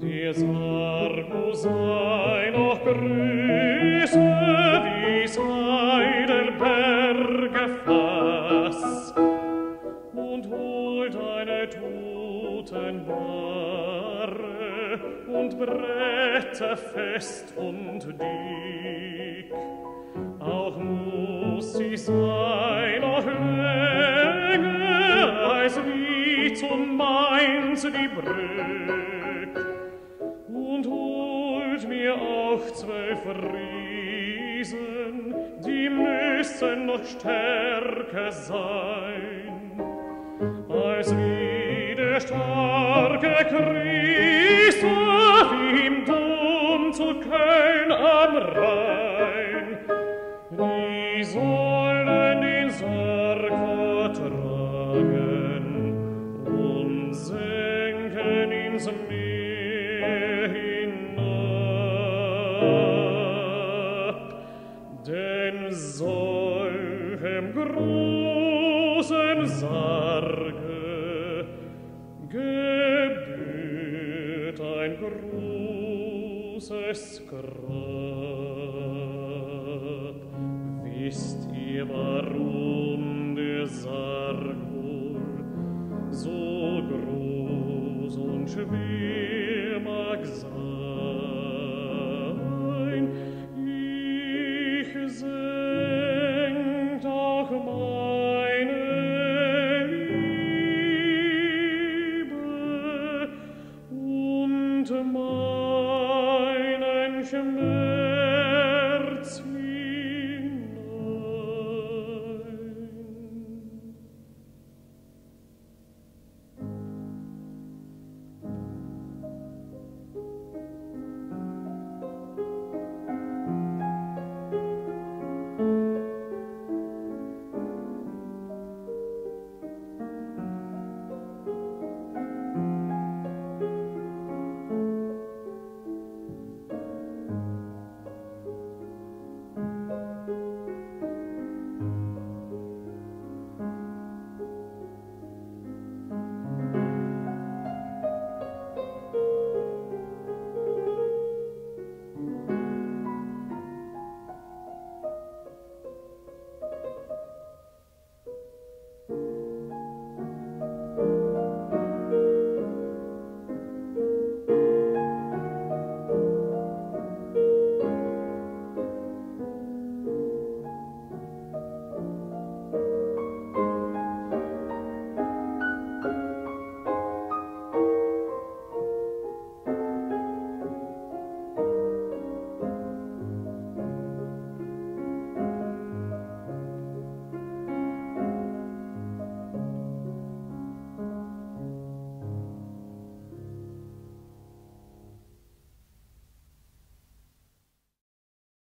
des arbus ein noch grüße dies heidelberge fass und holt eine totenbare und brette fest und dick. Auch muss sie sein noch länger als wie zum Mainz die Brück ich mir auch zwölf Riesen, die müssen noch stärker sein, als wie der starke Christus, im Dom zu Köln am Rhein. großen Sarge gebührt ein großes Grab. Wisst ihr, warum der Sarg wohl so groß und schwer Shanghai.